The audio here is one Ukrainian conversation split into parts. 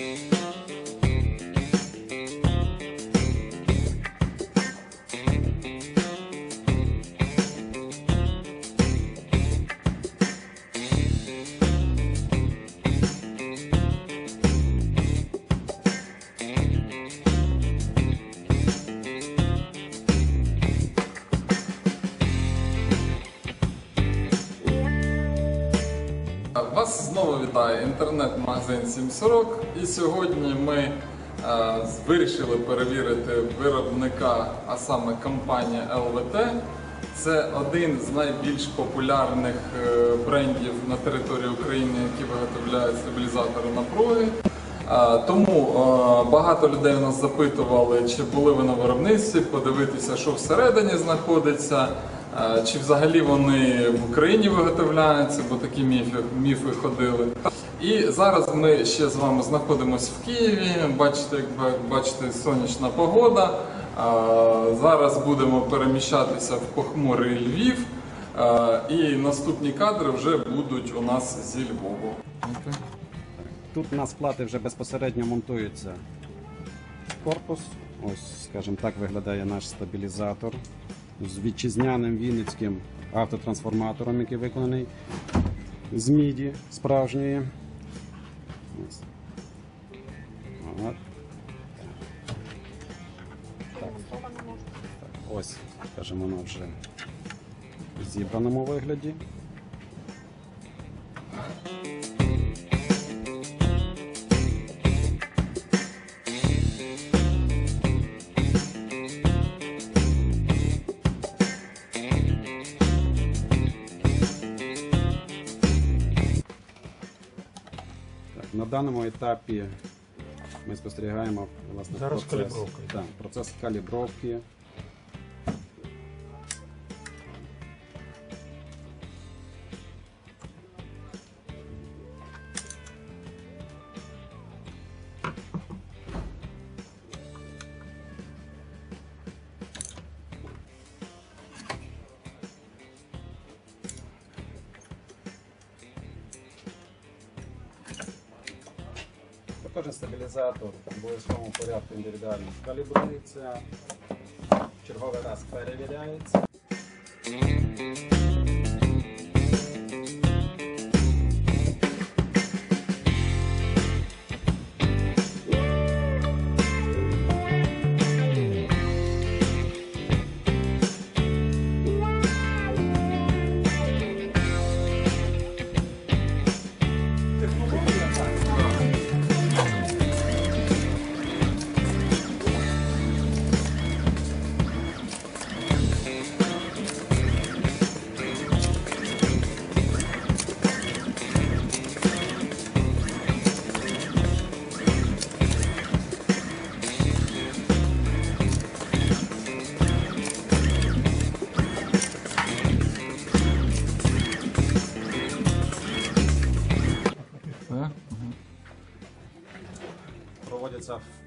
Вас вітає інтернет-магазин 740. І сьогодні ми е, вирішили перевірити виробника, а саме компанія ЛВТ. Це один з найбільш популярних е, брендів на території України, які виготовляють стабілізатори напруги. Е, Тому е, багато людей нас запитували, чи були ви на виробництві, подивитися, що всередині знаходиться, чи взагалі вони в Україні виготовляються, бо такі міфи, міфи ходили. І зараз ми ще з вами знаходимося в Києві. Бачите, як бачите, сонячна погода. Зараз будемо переміщатися в похмурий Львів. І наступні кадри вже будуть у нас зі Львову. Тут у нас плати вже безпосередньо монтується корпус. Ось, скажімо так, виглядає наш стабілізатор з вітчизняним вінницьким автотрансформатором, який виконаний з міді справжньої. Ось. Скажімо, воно вже в зібраному вигляді. Даному етапі ми спостерігаємо власне Зараз процес, калібровка так, процес калібровки. Кожен стабілізатор в обов'язковому порядку індивідуально калібрується, черговий раз перевіряється.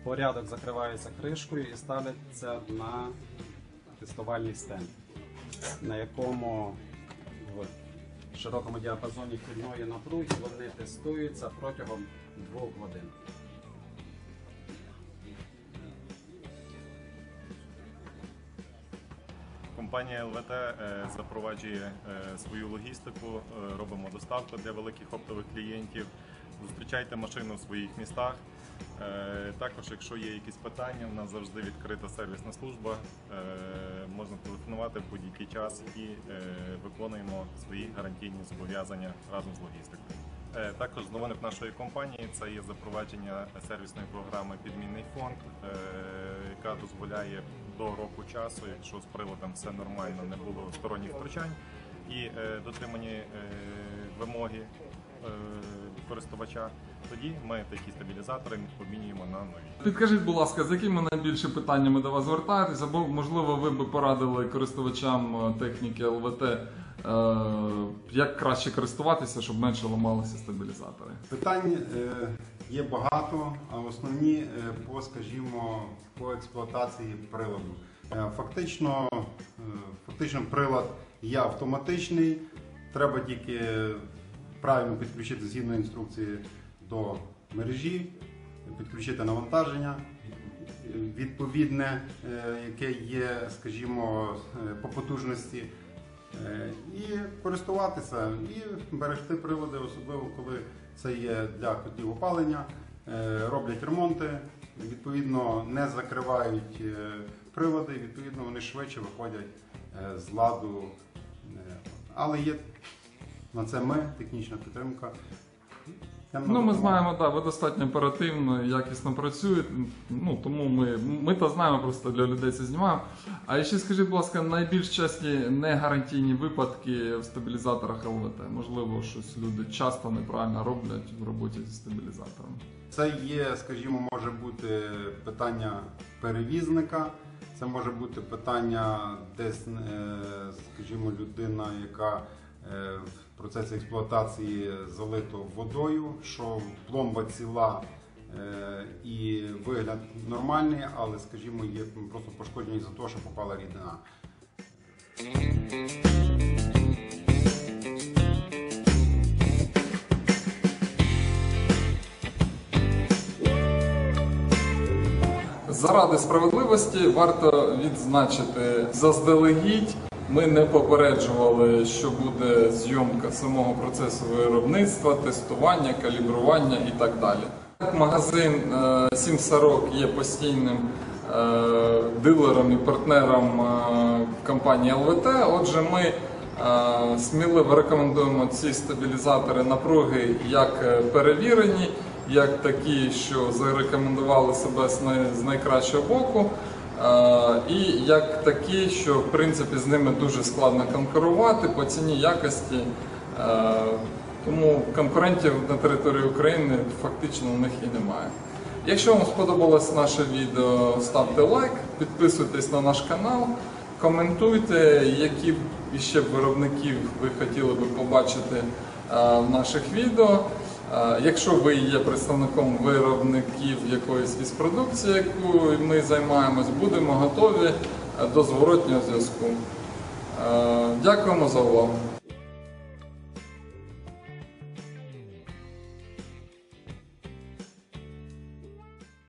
В порядок, закривається кришкою і ставляться на тестувальний стенд, на якому в широкому діапазоні вхідної напруги вони тестуються протягом двох годин. Компанія ЛВТ е, запроваджує е, свою логістику, е, робимо доставку для великих оптових клієнтів. Зустрічайте машину в своїх містах. Е, Також, якщо є якісь питання, у нас завжди відкрита сервісна служба. Е, Можна телефонувати в будь-який час і е, виконуємо свої гарантійні зобов'язання разом з логістикою. Також з новинок нашої компанії це є запровадження сервісної програми Підмінний фонд, яка дозволяє до року часу, якщо з приладом все нормально, не було сторонніх втручань і дотримані вимоги користувача, тоді ми такі стабілізатори помінюємо на нові. Підкажіть, будь ласка, з якими найбільше питаннями до вас звертаєтесь, або можливо ви би порадили користувачам е, техніки ЛВТ, е, як краще користуватися, щоб менше ламалися стабілізатори? Питань е, є багато, а основні е, по, скажімо, по експлуатації приладу. Е, Фактично, е, фактично прилад є автоматичний, треба тільки правильно підключити згідно інструкції до мережі підключити навантаження відповідне, е, яке є, скажімо, е, по потужності, е, і користуватися, і берегти прилади, особливо коли це є для котлів опалення, роблять ремонти, відповідно не закривають прилади, відповідно вони швидше виходять з ладу. Але є на це ми, технічна підтримка. Ну, ми знаємо, да, ви достатньо оперативно, якісно працюєте. Ну, тому ми, ми то знаємо, просто для людей це знімаємо. А ще скажіть, будь ласка, найбільш часті негарантійні випадки в стабілізаторах ЛВТ? Можливо, щось люди часто неправильно роблять в роботі зі стабілізатором. Це є, скажімо, може бути питання перевізника, це може бути питання десь, е, скажімо, людина, яка в процесі експлуатації залито водою, що пломба ціла е, і вигляд нормальний, але, скажімо, є просто пошкоджені за те, що попала рідина. Заради справедливості варто відзначити заздалегідь. Ми не попереджували, що буде зйомка самого процесу виробництва, тестування, калібрування і так далі. Магазин е, Сім Сорок є постійним е, дилером і партнером е, компанії ЛВТ. Отже, ми сміливо рекомендуємо ці стабілізатори напруги як перевірені, як такі, що зарекомендували себе з найкращого боку. І як такі, що в принципі з ними дуже складно конкурувати по ціні якості. Е, Тому конкурентів на території України фактично у них і немає. Якщо вам сподобалось наше відео, ставте лайк, підписуйтесь на наш канал, коментуйте, які б виробників ви хотіли би побачити е, в наших відео. Якщо ви є представником виробників якоїсь із продукції, якою ми займаємось, будемо готові е, до зворотнього зв'язку. Е, Дякуємо за увагу.